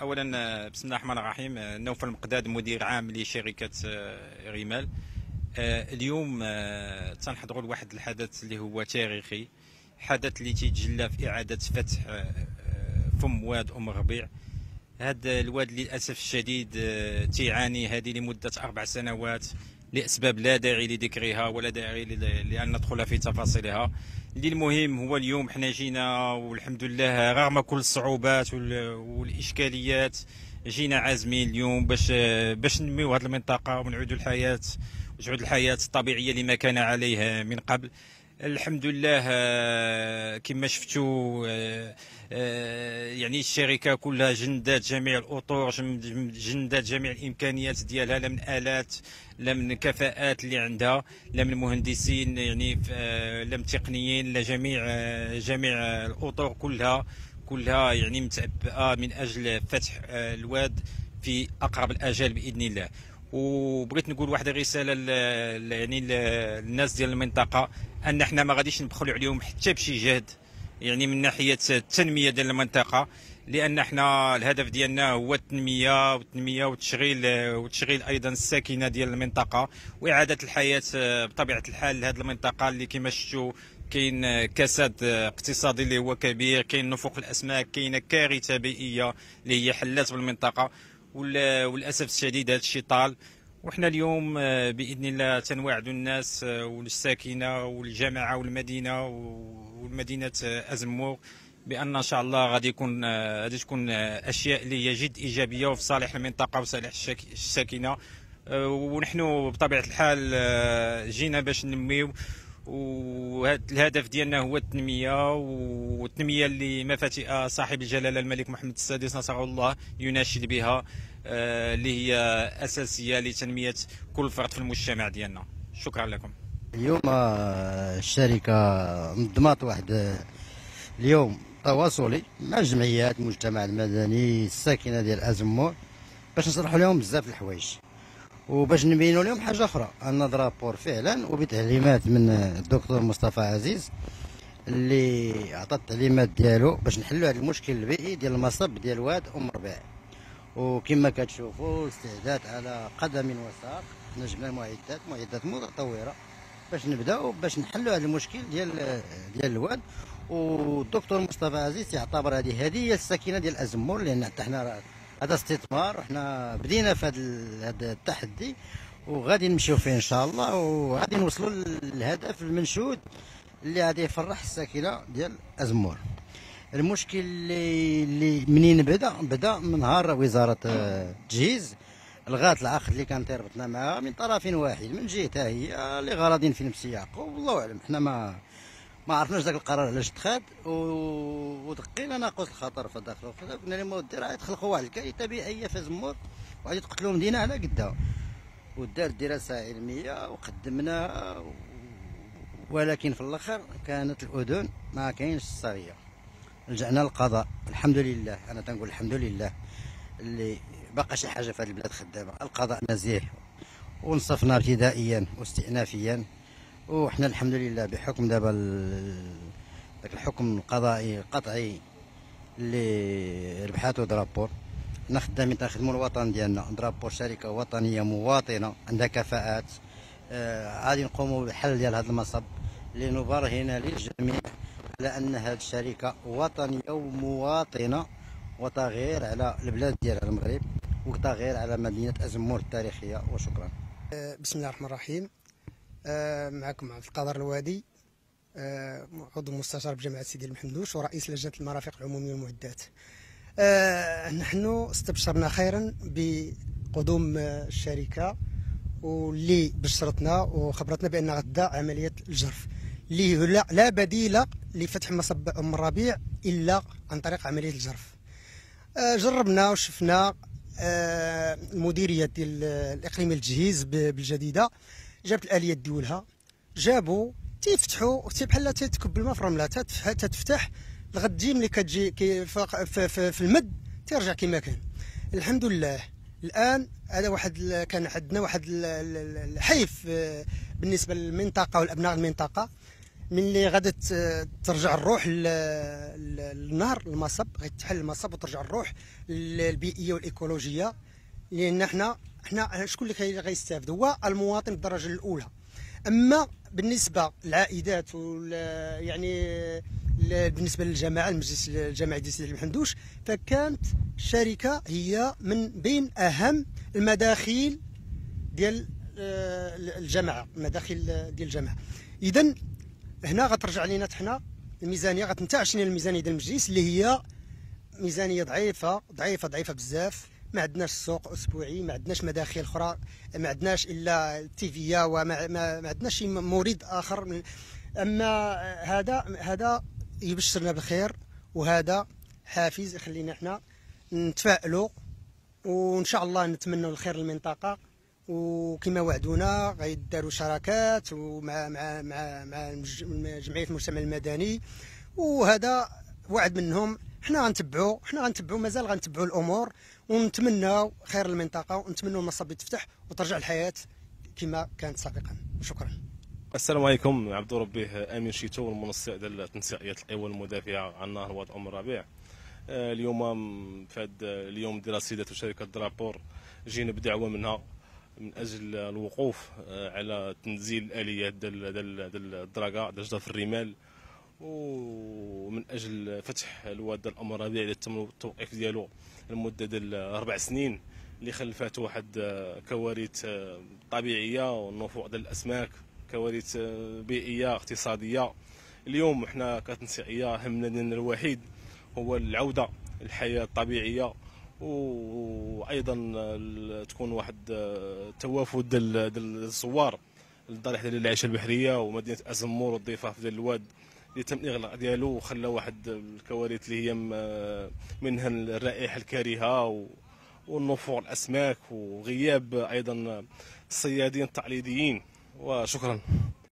اولا آه، بسم الله الرحمن الرحيم. آه، نوفل مقداد مدير عام لشركة آه، ريمال. اليوم تنحضروا لواحد الحدث اللي هو تاريخي حدث اللي تيتجلى في إعادة فتح فم واد أم الربيع هذا الواد للأسف الشديد تيعاني هذه لمدة أربع سنوات. لأسباب لا داعي لذكرها ولا داعي لأن ندخل في تفاصيلها. اللي المهم هو اليوم حنا جينا والحمد لله رغم كل الصعوبات وال- والإشكاليات جينا عازمين اليوم باش باش ننميو هذه المنطقة ونعودوا الحياة وتعود الحياة الطبيعية لما كان عليه من قبل. الحمد لله آه، كما شفتوا آه، آه، يعني الشركة كلها جندات جميع جم- جندات جميع الإمكانيات ديالها لا من آلات لا من كفاءات اللي عندها لا من مهندسين يعني لا من تقنيين لا جميع جميع الأطر كلها كلها يعني متعبئه من أجل فتح الواد في أقرب الآجال بإذن الله. وبغيت نقول واحد الرسالة يعني للناس ديال المنطقة أن إحنا ما غاديش نبخلوا عليهم حتى بشي جهد يعني من ناحية التنمية ديال المنطقة لأن إحنا الهدف ديالنا هو التنمية والتنمية وتشغيل وتشغيل أيضا الساكنة ديال المنطقة وإعادة الحياة بطبيعة الحال لهذه المنطقة اللي كما شفتوا كاين كساد اقتصادي اللي هو كبير كاين نفوق الأسماك كاينة كارثة بيئية اللي هي حلات بالمنطقة. وللاسف الشديد هذا الشيء طال. وحنا اليوم آه، بإذن الله تنواعدوا الناس آه، والساكنة والجامعة والمدينة والمدينة آه، ازمور بأن إن شاء الله غادي يكون آه، غادي تكون آه، أشياء اللي هي جد إيجابية وفي صالح المنطقة وصالح الساكنة. آه، ونحن بطبيعة الحال آه، جينا باش ننميو وهذا الهدف ديالنا هو التنمية والتنمية اللي مفاتيح صاحب الجلالة الملك محمد السادس نصره الله يناشد بها آه، اللي هي أساسية لتنمية كل فرد في المجتمع ديالنا. شكرا لكم. اليوم آه، الشركة نظمت واحد آه، اليوم تواصلي مع الجمعيات المجتمع المدني الساكنة ديال أزمور باش نشرحوا لهم بزاف الحوايج. وباش نبينوا لهم حاجة أخرى. أن درابور فعلا وبتعليمات من الدكتور مصطفى عزيز اللي عطى التعليمات ديالو باش نحلوا هذا المشكل البيئي ديال المصب ديال واد أم ربيع. وكما كتشوفوا استعداد على قدم وساق. حنا جبنا المعدات معدات متطورة. باش نبداو باش نحلوا هذا المشكل ديال ديال الواد. والدكتور مصطفى عزيز يعتبر هذه هديه للساكنه ديال ازمور لأن حتى حنا هذا استثمار وحنا بدينا في هذا ال- هذا التحدي وغادي نمشيو فيه إن شاء الله وغادي نوصلوا للهدف المنشود اللي غادي يفرح الساكنة ديال أزمور. المشكل اللي, اللي منين بدا؟ بدا من نهار وزارة التجهيز لغات العقد اللي كان تربطنا معها من طرف واحد من جهتها هي لغرض في نفس يعقوب. والله أعلم حنا ما ما عرفناش ذاك القرار علاش و- ودقينا ناقص الخطر في داخل قلنا لهم ودي راه يتخلقوا واحد الكارثه بيئيه في زمور وغادي تقتلوا المدينة على قدها. ودارت دراسه علميه وقدمناها و- ولكن في الآخر كانت الأذن ما كاينش الصاغيه لجأنا للقضاء. الحمد لله أنا تنقول الحمد لله اللي بقى شي حاجة في هذه البلاد خدامة. القضاء نزيه ونصفنا ابتدائيا واستئنافيا. وحنا الحمد لله بحكم دابا ذاك الحكم القضائي القطعي اللي ربحاتو درابور حنا خدامين تنخدموا الوطن ديالنا. درابور شركة وطنية مواطنة عندها كفاءات. آه، غادي نقوموا بالحل ديال هذا المصب لنبرهن للجميع على أن هذه الشركة وطنية ومواطنة وتغير على البلاد ديال المغرب وتغير على مدينة أزمور التاريخية. وشكرا. بسم الله الرحمن الرحيم. آه، معكم عبد القادر الوادي آه، عضو مستشار بجامعة سيدي المحمدوش ورئيس لجنة المرافق العمومية والمعدات. آه، نحن استبشرنا خيرا بقدوم آه، الشركة واللي بشرتنا وخبرتنا بأن غدا عملية الجرف. اللي لا, لا بديل لفتح مصب أم الربيع إلا عن طريق عملية الجرف. آه، جربنا وشفنا آه، المديرية ديال الاقليميه للتجهيز ب- بالجديدة. جابت الاليات ديولها جابوا تيفتحوا تي بحال تتكب الماء في الرمله تتفتح, تتفتح لغد تجي ملي كتجي في, في, في, في المد ترجع كما كان. الحمد لله. الآن هذا واحد كان عندنا واحد ال- ال- ال- الحيف آه، بالنسبة للمنطقة والأبناء المنطقة. ملي غادي ت- ترجع الروح للنهر المصب غيتحل المصب وترجع الروح البيئية والإيكولوجية. لأن حنا حنا شكون اللي غيستافد هو المواطن بالدرجة الأولى. أما بالنسبة للعائدات يعني بالنسبة للجماعة المجلس الجماعي ديال سيدي المحندوش فكانت الشركة هي من بين أهم المداخيل ديال آه، الجماعة المداخيل ديال الجماعة. اذا هنا غترجع لينا حنا الميزانية غتنتعش لنا الميزانية ديال المجلس اللي هي ميزانية ضعيفة ضعيفه ضعيفة بزاف. ما عندناش سوق أسبوعي ما عندناش مداخل أخرى ما عندناش إلا التيفيا وما ما, عندناش مورد آخر. من أما هذا هذا يبشرنا بالخير وهذا حافز يخلينا إحنا نتفائلوا وإن شاء الله نتمنوا الخير للمنطقة. وكما وعدونا غيداروا شراكات ومع مع مع مع جمعية المجتمع المدني. وهذا وعد منهم. حنا غنتبعوا حنا غنتبعوا مازال غنتبعوا الأمور. ونتمناو خير المنطقة ونتمناو المصب تفتح وترجع الحياة كما كانت سابقا. شكرا. السلام عليكم عبد ربيه أمين شيتو المنسق ديال تنسيقيه الألوية المدافعة عن نهر واد ام الربيع آه، اليوم في هذا اليوم ديال سيدات شركة درابور جينا بدعوة منها من أجل الوقوف آه، على تنزيل الاليات ديال الدراكه ديال جدار الرمال. ومن أجل فتح الواد اللي تم التوقيف ديالو لمدة ديال أربع سنين اللي خلفات واحد آه، كوارث آه، طبيعية والنفوع ديال الأسماك كوارث آه، بيئية اقتصادية. اليوم إحنا كتنسيقية همنا ديالنا الوحيد هو العودة للحياة الطبيعية وأيضا تكون واحد توافد ديال الزوار للضريح ديال العيشه البحرية ومدينة أزمور والضفاف ديال الواد. اللي تم الاغلاق ديالو وخلى واحد الكوارث اللي هي منها الرائحة الكريهه و- والنفوع الأسماك وغياب أيضا الصيادين التقليديين. وشكرا.